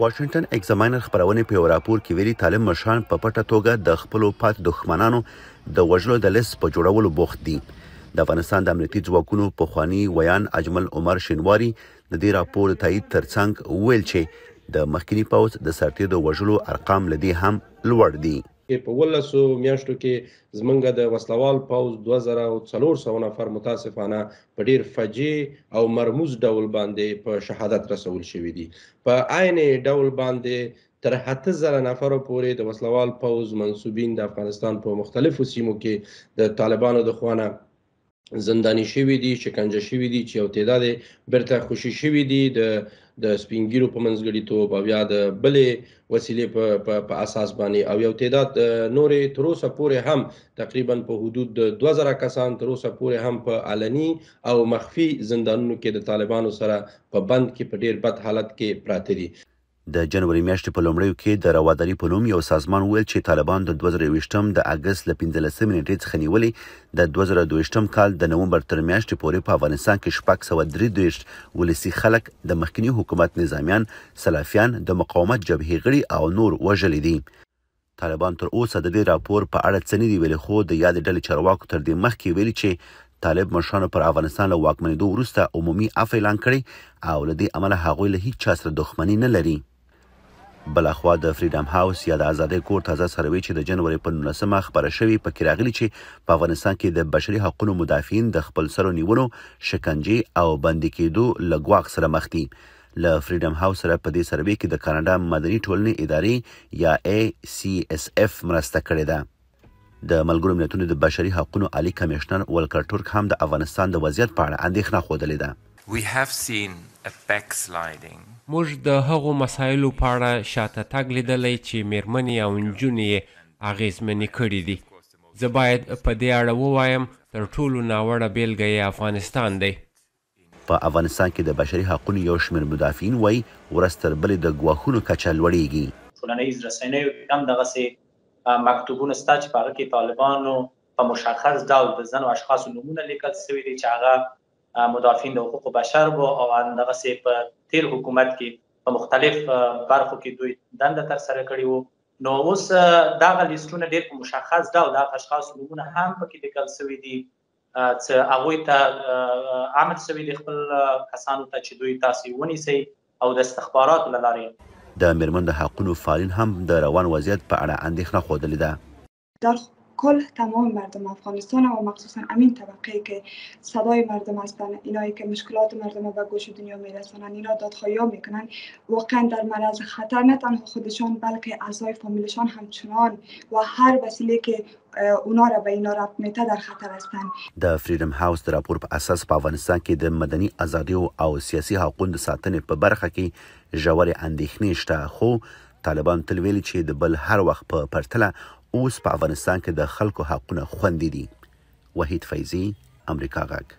واشنګټن ایکزاماینر خپرونې په یو راپور کې ویلي طالب مشران په پټه توګه د خپلو پاتې دښمنانو د وژلو د لیست په جوړولو بوخت دي د افغانستان د امنیتي ځواکونو پخوانی ویان اجمل عمر شینواری د دې راپور د تایید ترڅنګ ویل چې د مخکني پوځ د سرتیرو د وژلو ارقام لدی هم لوړ دي کې په ولسو میاشتو کې زمونږ د وسلوال پوز 2400 نفر متاسفانه په ډیر فجی او مرموز ډول باندې په شهادت رسول شوې دي په عین ډول باندې تر 7000 نفر پورې د وسلوال پوز منسوبین د افغانستان په مختلفو سیمو کې د طالبانو د خوانه زنداني شوي دي شکنجه شوي دي چې یو تعداد بیرته خوشي شوي دي د د سپینګیرو په منځګړیتوب او یا د بلې وسیلې په په اساس باندې او یو تعداد نورې تر اوسه پورې هم تقریبا په حدود د 2000 کسان تر اوسه پورې هم په علني او مخفي زندانونو کې د طالبانو سره په بند کې په ډیر بد حالت کې پراته دي د جنوري میاشتې په لومړیو کې د رواداري په نوم یو سازمان ویل چې طالبان د 2020 د اګست له 15 نیټې څخه نیولې د 2022 کال د نومبر تر میاشتې پورې په افغانستان کې شپږ سوه درې دېرش ولسي خلک، د مخکیني حکومت نظامیان، سلفیان، د مقاومت جبهې غړي او نور وژلي دي. طالبان تر اوسه د دې راپور په اړه څه نه دي ویلي خو د یادې ډلې چارواکو تر دې مخکې ویلي چې طالب مشرانو پر افغانستان له واکمنېدو وروسته عمومي عفو اعلان کړی او له دې امله هغوی له هیڅ چا سره دښمني نه لري. بلخوا د فریډم هاوس یا د ازادۍ کور تازه سروې چې د جنوري په نولسمه خپره شوې پکې راغلي چې په افغانستان کې د بشري حقونو مدافعین د خپلسرو نیونو، شکنجې او بندي کېدو له ګواښ سره مخ دي. له فریډم هاوس سره په دې سروې کې د کاناډا مدني ټولنې ادارې یا ACSF مرسته کړې ده. د ملګرو ملتونو د بشري حقونو عالي کمېشنر ولکر ټرک هم د افغانستان د وضعیت په اړه اندېښنه ښودلې ده. We have seen a backsliding. موږ د هغو مسایلو په اړه شاته تګ لیدلی چې مېرمنې او نجونې یې اغېزمنې کړې دي. زه باید په دې اړه ووایم تر ټولو ناوړه بېلګه یې افغانستان دی. په افغانستان کې د بشري حقونو یو شمېر مدافعین وايي، ورځ تر بلې د ګواښونو کچه لوړېږي. ټولنیزو رسنیو کې هم دغسې مکتوبونه شته چې په هغه کې طالبانو په مشخص ډول د ځینو اشخاصو نومونه لیکل شوي دي چې هغه مدافعین د حقوق بشر وو او ان دغسې په تېر حکومت کې په مختلف برخو کې دوی دنده ترسره کړې وو. نو اوس دغه لیستونه ډېر په مشخص ډول د هغه اشخاصو نومونه هم په کې لیکل شوي دي څه هغوی ته امر شوی دی خپل کسانو ته چې دوی تاسې ونیسئ او د استخباراتو له لارې د مېرمن د حقونو فعالین هم د روان وضعیت په اړه اندېښنه ښودلې ده. در کل تمام مردم افغانستان و مخصوصا امین طبقه که صدای مردم هستند اینایی که مشکلات مردم به گوش دنیا میرسانند اینا دادخواهی میکنند واقعا در معرض خطر نه تنها خودشان بلکه اعضای فامیلشان هم چنان و هر وسیله که اونا را به این ربط میته در خطر هستند. د فریډم هاوس د راپور په اساس په افغانستان کې د مدني ازادیو او سیاسي حقونو د ساتنې په برخه کې ژورې اندېښنې شته خو طالبانو تل ویلي چې د بل هر وخت په پرتله اوس په افغانستان کې د خلکو حقونه خوندي دي. وحید فیضي، امریکا غږ.